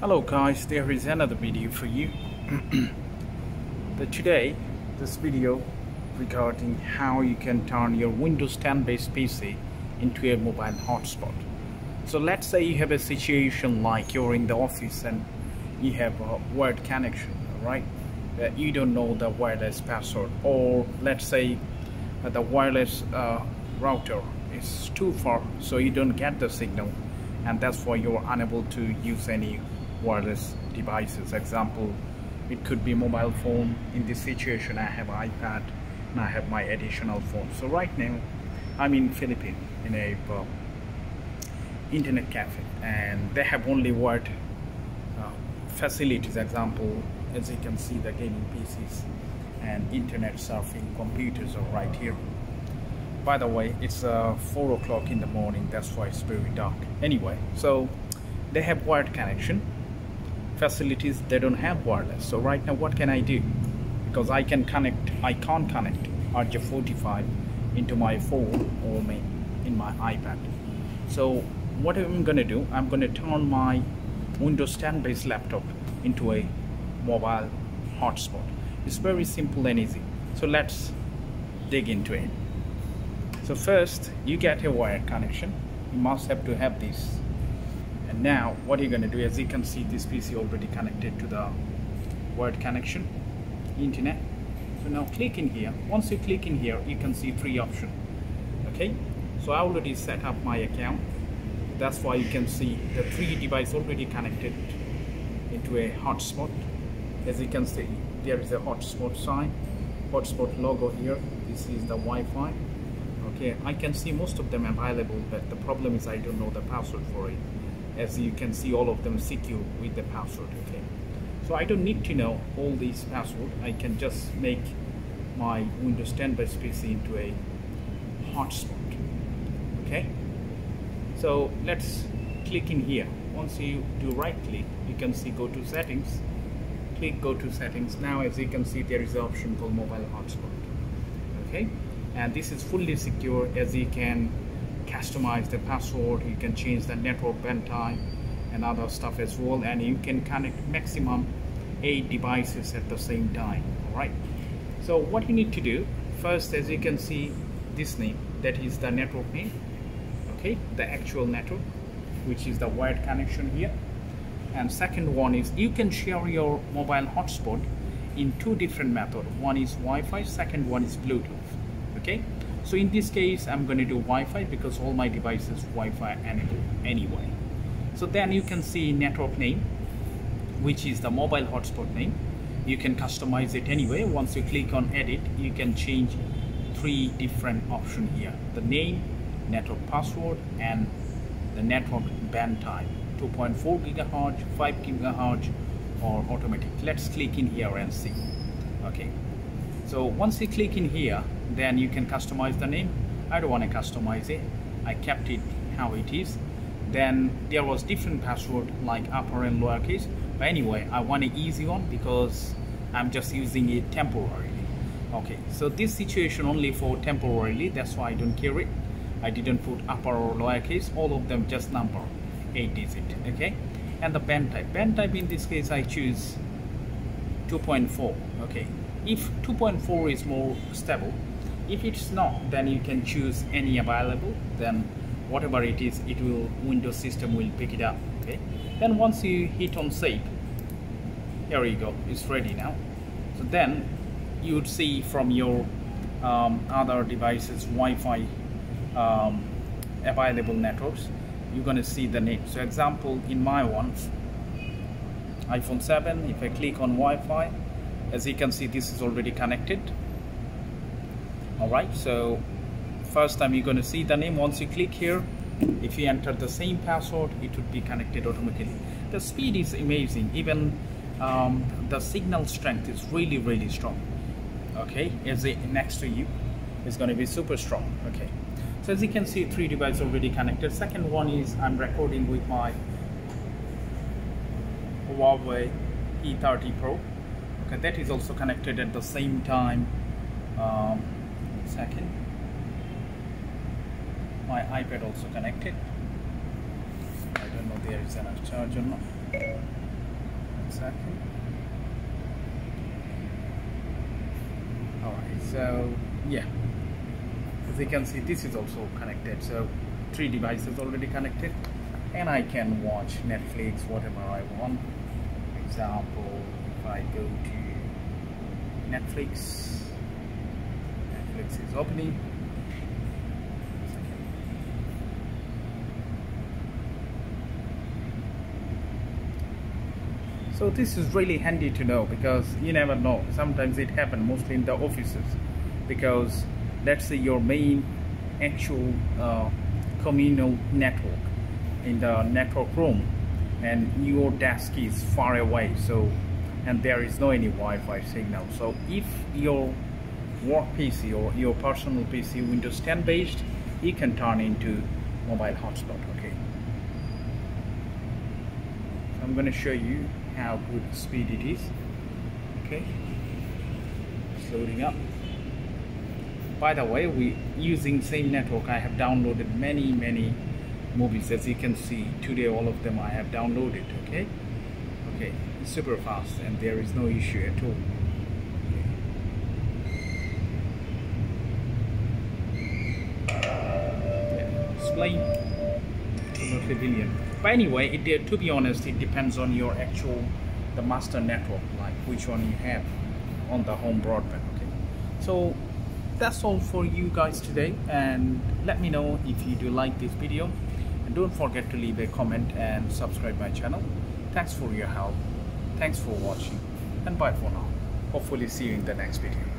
Hello guys, there is another video for you. today, this video regarding how you can turn your Windows 10 based PC into a mobile hotspot. So let's say you have a situation like you're in the office and you have a wired connection, right? That you don't know the wireless password or let's say the wireless uh, router is too far so you don't get the signal and that's why you're unable to use any wireless devices. Example it could be mobile phone. In this situation I have iPad and I have my additional phone. So right now I'm in Philippines in a uh, internet cafe. And they have only wired uh, facilities. Example as you can see the gaming PCs and internet surfing computers are right here. By the way it's uh, 4 o'clock in the morning. That's why it's very dark. Anyway so they have wired connection facilities they don't have wireless. So right now what can I do? Because I can connect I can't connect RJ45 into my phone or my, in my iPad. So what I'm gonna do I'm gonna turn my Windows 10 based laptop into a mobile hotspot. It's very simple and easy. So let's dig into it. So first you get a wired connection. You must have to have this and now what you're going to do? As you can see this PC already connected to the wired connection internet. So now click in here. Once you click in here you can see three options okay? So I already set up my account. That's why you can see the three device already connected into a hotspot. As you can see there is a hotspot sign hotspot logo here. This is the Wi-Fi okay? I can see most of them available but the problem is I don't know the password for it as you can see all of them secure with the password okay? So I don't need to know all these password. I can just make my Windows 10 based PC into a hotspot okay? So let's click in here. Once you do right click you can see go to settings. Click go to settings. Now as you can see there is an option called mobile hotspot okay? And this is fully secure as you can customize the password you can change the network band time and other stuff as well and you can connect maximum eight devices at the same time all right so what you need to do first as you can see this name that is the network name okay the actual network which is the wired connection here. And second one is you can share your mobile hotspot in two different methods one is Wi-Fi second one is Bluetooth okay so in this case I'm going to do Wi-Fi because all my devices Wi-Fi enabled anyway. So then you can see network name which is the mobile hotspot name. You can customize it anyway. Once you click on edit you can change three different options here. The name network password and the network band type. 2.4 gigahertz 5 gigahertz or automatic. Let's click in here and see. Okay so once you click in here then you can customize the name. I don't want to customize it. I kept it how it is. Then there was different password like upper and lower case but anyway I want an easy one because I'm just using it temporarily. Okay so this situation only for temporarily. That's why I don't care it. I didn't put upper or lower case all of them just number 8 digit okay? And the band type. Band type in this case I choose 2.4 okay if 2.4 is more stable if it's not then you can choose any available then whatever it is it will windows system will pick it up okay? Then once you hit on save here you go it's ready now. So then you would see from your um, other devices Wi-Fi um, available networks you're to see the name. So example in my one iPhone 7 if I click on Wi-Fi as you can see this is already connected. All right so first time you're going to see the name. Once you click here if you enter the same password it would be connected automatically. The speed is amazing. Even um, the signal strength is really really strong. Okay as it next to you is going to be super strong. Okay so as you can see three devices already connected. Second one is I'm recording with my Huawei P30 Pro okay that is also connected at the same time. Um, second. My iPad also connected. I don't know there is enough charge or not. Second. Alright so yeah. As you can see this is also connected. So three devices already connected. And I can watch Netflix whatever I want. Example I go to Netflix. Netflix is opening. So this is really handy to know because you never know. Sometimes it happens mostly in the offices because let's say your main actual uh, communal network in the network room and your desk is far away. So and there is no any Wi-Fi signal. So if your work PC or your personal PC Windows 10 based it can turn into mobile hotspot okay? I'm going to show you how good speed it is okay? It's loading up. By the way we using same network I have downloaded many many movies. As you can see today all of them I have downloaded okay? Okay super fast and there is no issue at all. To the but anyway it, to be honest it depends on your actual the master network like which one you have on the home broadband okay? So that's all for you guys today and let me know if you do like this video. And don't forget to leave a comment and subscribe my channel. Thanks for your help thanks for watching and bye for now. Hopefully see you in the next video